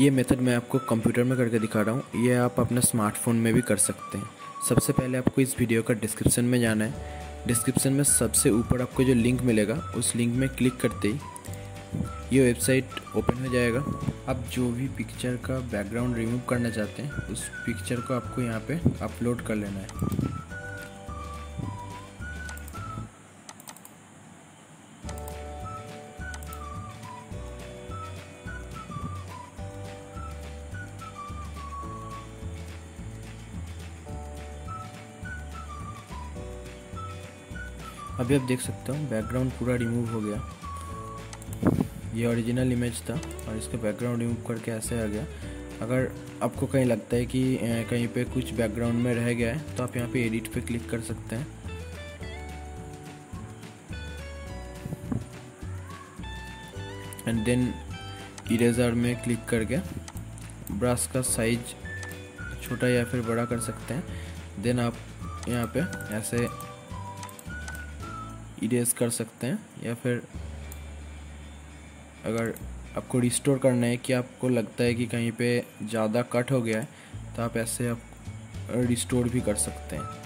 ये मेथड मैं आपको कंप्यूटर में करके दिखा रहा हूँ। ये आप अपने स्मार्टफ़ोन में भी कर सकते हैं। सबसे पहले आपको इस वीडियो का डिस्क्रिप्शन में जाना है। डिस्क्रिप्शन में सबसे ऊपर आपको जो लिंक मिलेगा, उस लिंक में क्लिक करते ही ये वेबसाइट ओपन हो जाएगा। आप जो भी पिक्चर का बैकग्राउंड रिमूव करना चाहते हैं, उस पिक्चर को आपको यहाँ पे अपलोड कर लेना है। अभी आप देख सकते हो बैकग्राउंड पूरा रिमूव हो गया। ये ओरिजिनल इमेज था और इसका बैकग्राउंड रिमूव करके ऐसे आ गया। अगर आपको कहीं लगता है कि कहीं पे कुछ बैकग्राउंड में रह गया है तो आप यहाँ पे एडिट पे क्लिक कर सकते हैं। एंड देन इरेजर में क्लिक करके ब्रश का साइज़ छोटा या फिर बड़ा कर सकते हैं। देन आप यहाँ पे ऐसे इरेज कर सकते हैं, या फिर अगर आपको रिस्टोर करना है कि आपको लगता है कि कहीं पे ज़्यादा कट हो गया है तो आप ऐसे आप रिस्टोर भी कर सकते हैं।